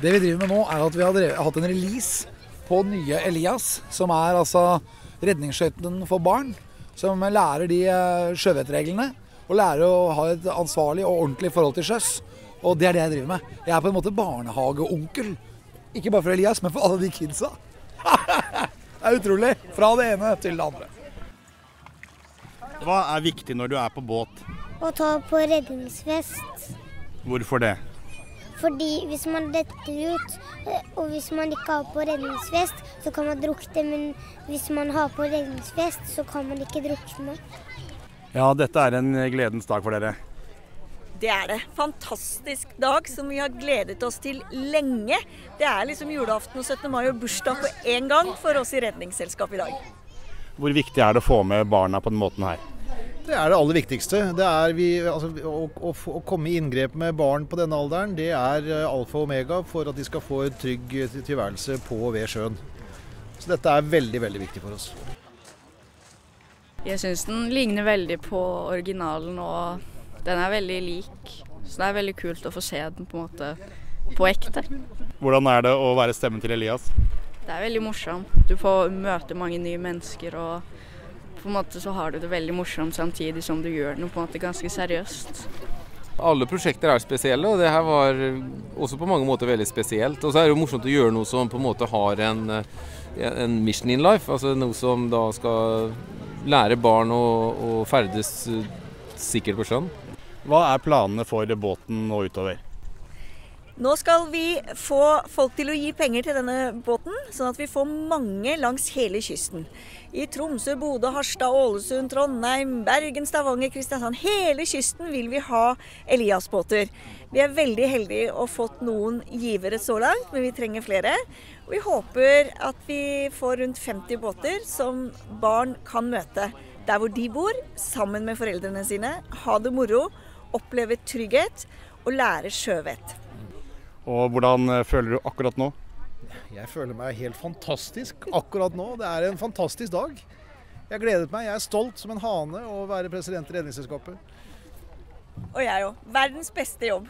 Det vi driver med nå, er at vi har drevet, hatt en release på nye Elias, som er altså redningsskøyten for barn. Som lærer de eh, sjøvettreglene, og lærer å ha et ansvarlig og ordentlig forhold til sjøs. Og det er det jeg driver med. Jeg er på en måte barnehageonkel. Ikke bare for Elias, men for alle de kidsa. det er utrolig. Fra det ene til det andre. Hva er viktig når du er på båt? Å ta på redningsvest. Hvorfor det? Fordi hvis man detter ut, eh, og hvis man ikke har på redningsvest, så kan man drukne. Men hvis man har på redningsvest, så kan man ikke drukne. Ja, dette er en gledens dag for dere. Det er det. Fantastisk dag som vi har gledet oss til lenge. Det er liksom julaften og 17. mai og bursdag på én gang for oss i Redningsselskapet i dag. Hvor viktig er det å få med barna på den måten her? Det er det aller viktigste. Det er vi, altså, å, å, å, komme i inngrep med barn på denne alderen, det er eh, alfa og omega for at de skal få en trygg tilværelse på og ved sjøen. Så dette er veldig, veldig viktig for oss. Jeg syns den ligner veldig på originalen, og den er veldig lik. Så det er veldig kult å få se den på en måte på ekte. Hvordan er det å være stemmen til Elias? Det er veldig morsomt. Du får møte mange nye mennesker, og på en måte så har du det veldig morsomt samtidig som du gjør noe på en måte ganske seriøst. Alle prosjekter er spesielle, og det her var også på mange måter veldig spesielt. Og så er det jo morsomt å gjøre noe som på en måte har en, en mission in life. Altså noe som da skal lære barn å, å ferdes sikkert på sjøen. Hva er planene for båten nå utover? Nå skal vi få folk til å gi penger til denne båten, sånn at vi får mange langs hele kysten. I Tromsø, Bodø, Harstad, Ålesund, Trondheim, Bergen, Stavanger, Kristiansand. Hele kysten vil vi ha Elias-båter. Vi er veldig heldige og fått noen givere så langt, men vi trenger flere. Og vi håper at vi får rundt 50 båter som barn kan møte der hvor de bor, sammen med foreldrene sine. Ha det moro, oppleve trygghet og lære sjøvett. Og hvordan eh, føler du akkurat nå? Jeg føler meg helt fantastisk akkurat nå. Det er en fantastisk dag. Jeg gledet meg. Jeg er stolt som en hane å være president i Redningsselskapet. Og jeg òg. Verdens beste jobb.